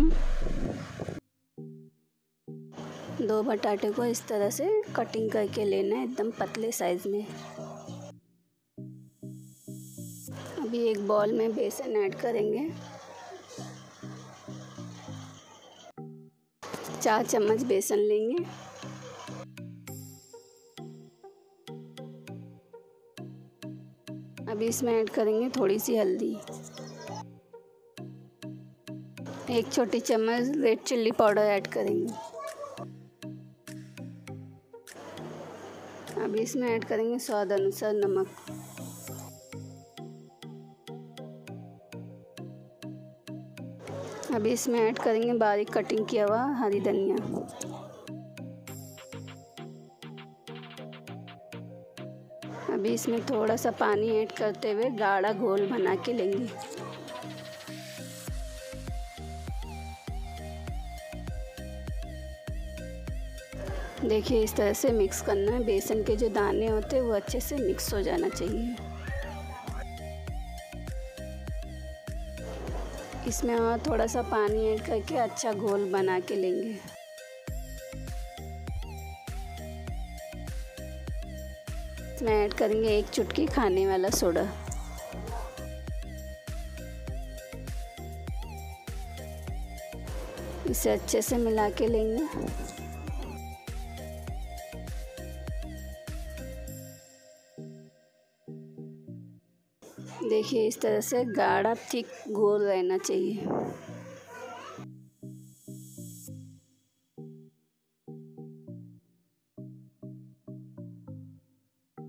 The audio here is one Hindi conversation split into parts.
हम। दो बटाटे को इस तरह से कटिंग करके लेना है, एकदम पतले साइज़ में। अभी एक बॉल में बेसन ऐड करेंगे। चार चम्मच बेसन लेंगे। अभी इसमें ऐड करेंगे थोड़ी सी हल्दी। एक छोटी चम्मच रेड चिल्ली पाउडर ऐड करेंगे। अभी इसमें ऐड करेंगे स्वाद अनुसार नमक। अभी इसमें ऐड करेंगे बारीक कटिंग किया हुआ हरी धनिया। अभी इसमें थोड़ा सा पानी ऐड करते हुए गाढ़ा घोल बना के लेंगे। देखिए, इस तरह से मिक्स करना है। बेसन के जो दाने होते हैं, वो अच्छे से मिक्स हो जाना चाहिए। इसमें और थोड़ा सा पानी ऐड करके अच्छा घोल बना के लेंगे। इसमें ऐड करेंगे एक चुटकी खाने वाला सोडा। इसे अच्छे से मिला के लेंगे। देखिए, इस तरह से गाढ़ा थिक गोल रहना चाहिए।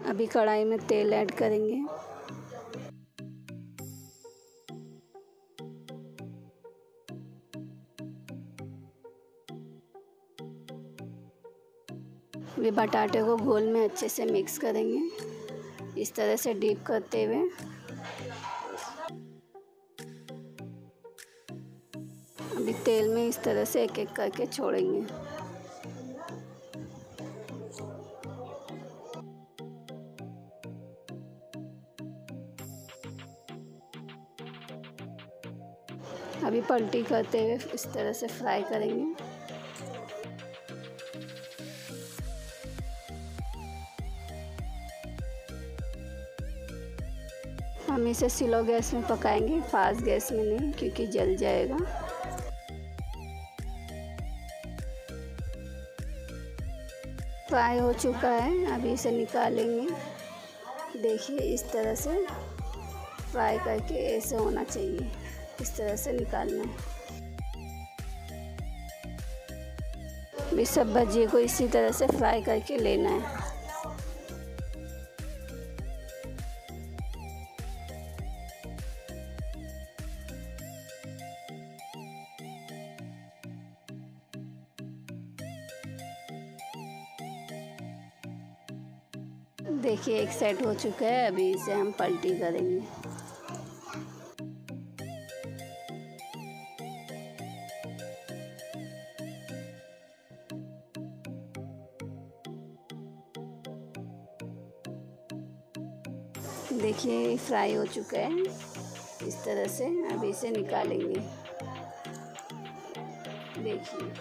अभी कढ़ाई में तेल ऐड करेंगे। बटाटे को घोल में अच्छे से मिक्स करेंगे। इस तरह से डीप करते हुए। अभी तेल में इस तरह से एक एक करके छोड़ेंगे। अभी पलटी करते हुए इस तरह से फ्राई करेंगे। हम इसे स्लो गैस में पकाएँगे, फास्ट गैस में नहीं, क्योंकि जल जाएगा। फ्राई हो चुका है, अभी इसे निकालेंगे। देखिए, इस तरह से फ्राई करके ऐसे होना चाहिए, इस तरह से निकालना। है सब भजिए को इसी तरह से फ्राई करके लेना है। देखिए, एक सेट हो चुका है, अभी इसे हम पलटी करेंगे। देखिए फ्राई हो चुका है, इस तरह से अभी इसे निकालेंगे। देखिए,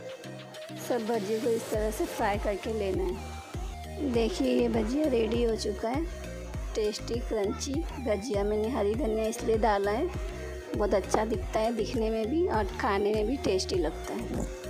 सब भजी को इस तरह से फ्राई करके लेना है। देखिए, ये भजिया रेडी हो चुका है। Tasty crunchy bhajiya. मैंने हरी धनिया इसलिए डाला है। बहुत अच्छा दिखता है दिखने में भी और खाने में भी टेस्टी लगता है।